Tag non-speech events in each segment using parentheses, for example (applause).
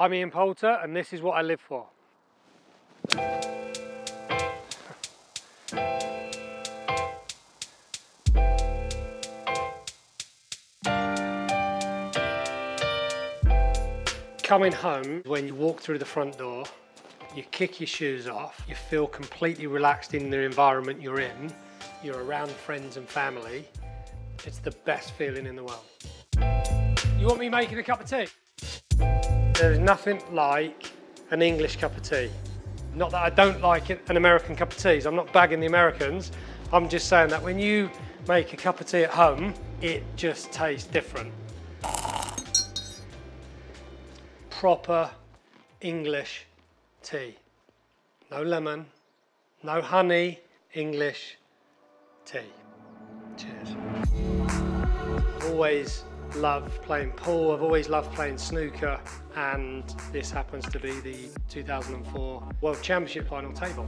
I'm Ian Poulter and this is what I live for. Coming home, when you walk through the front door, you kick your shoes off, you feel completely relaxed in the environment you're in, you're around friends and family, it's the best feeling in the world. You want me making a cup of tea? There's nothing like an English cup of tea. Not that I don't like an American cup of tea. I'm not bagging the Americans. I'm just saying that when you make a cup of tea at home, it just tastes different. Proper English tea. No lemon, no honey, English tea. Cheers. Always loved playing pool, I've always loved playing snooker, and this happens to be the 2004 World Championship final table.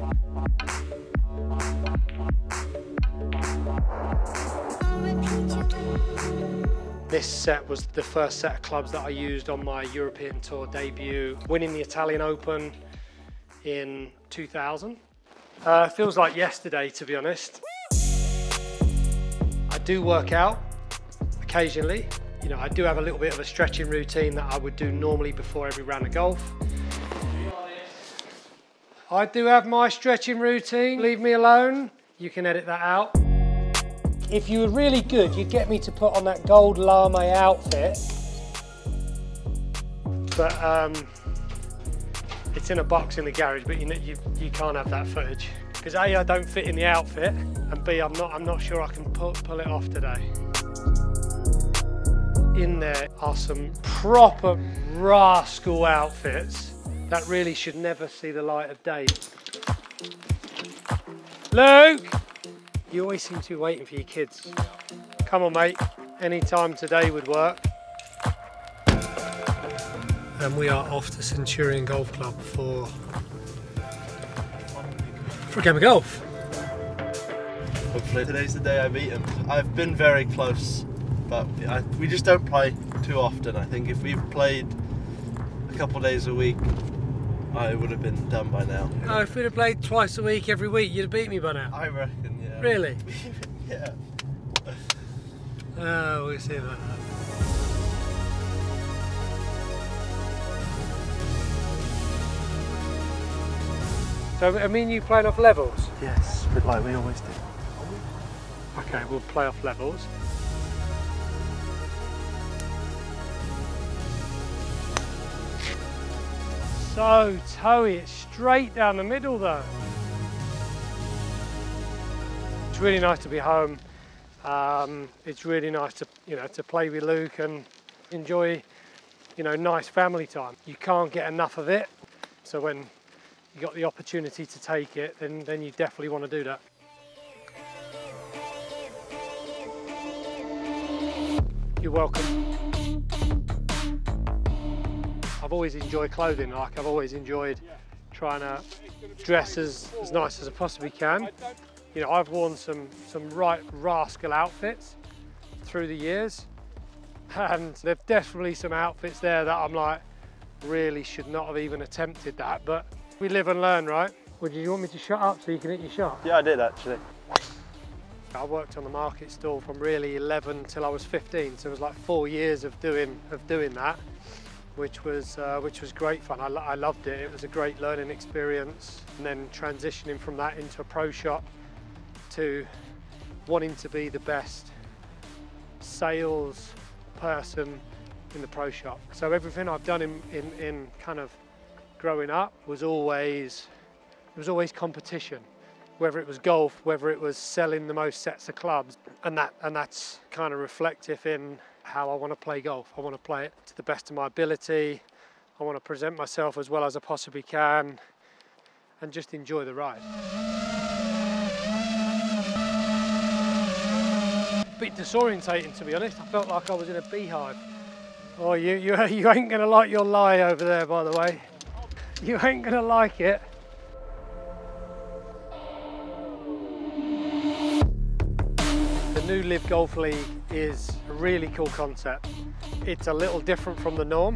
This set was the first set of clubs that I used on my European Tour debut, winning the Italian Open in 2000. Uh, feels like yesterday, to be honest. I do work out occasionally. You know, I do have a little bit of a stretching routine that I would do normally before every round of golf. I do have my stretching routine. Leave me alone. You can edit that out. If you were really good, you'd get me to put on that gold lame outfit. But um, it's in a box in the garage, but you, know, you, you can't have that footage. Because A, I don't fit in the outfit, and B, I'm not, I'm not sure I can pull, pull it off today. In there are some proper rascal outfits that really should never see the light of day. Luke! You always seem to be waiting for your kids. Come on, mate. Any time today would work. And we are off to Centurion Golf Club for, for a game of golf. Hopefully today's the day I beat him. I've been very close, but I, we just don't play too often. I think if we played a couple days a week, I would have been done by now. Oh, if we'd have played twice a week every week, you'd have beat me by now. I reckon, yeah. Really? (laughs) yeah. Oh, we'll see about that. So, I mean, you playing off levels? Yes, a bit like we always do. Okay, we'll play off levels. So toey, it's straight down the middle though. It's really nice to be home. Um, it's really nice to, you know, to play with Luke and enjoy, you know, nice family time. You can't get enough of it. So when you got the opportunity to take it, then, then you definitely want to do that. You're welcome. I've always enjoyed clothing, like I've always enjoyed trying to dress as, as nice as I possibly can. You know, I've worn some, some right rascal outfits through the years (laughs) and there's definitely some outfits there that I'm like, really should not have even attempted that, but we live and learn, right? Would you want me to shut up so you can hit your shot? Yeah, I did actually. I worked on the market stall from really 11 till I was 15, so it was like four years of doing of doing that, which was uh, which was great fun. I, I loved it. It was a great learning experience, and then transitioning from that into a pro shop to wanting to be the best sales person in the pro shop. So everything I've done in, in, in kind of growing up was always it was always competition whether it was golf, whether it was selling the most sets of clubs, and that and that's kind of reflective in how I want to play golf. I want to play it to the best of my ability. I want to present myself as well as I possibly can, and just enjoy the ride. A bit disorientating to be honest. I felt like I was in a beehive. Oh, you you (laughs) you ain't gonna like your lie over there, by the way. You ain't gonna like it. The new Live Golf League is a really cool concept. It's a little different from the norm.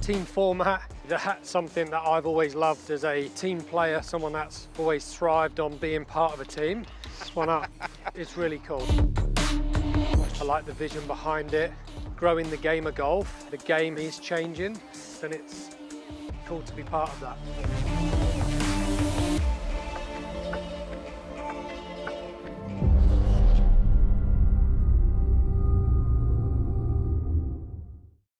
team format. That's something that I've always loved as a team player, someone that's always thrived on being part of a team. This one up, (laughs) it's really cool. I like the vision behind it, growing the game of golf. The game is changing and it's cool to be part of that.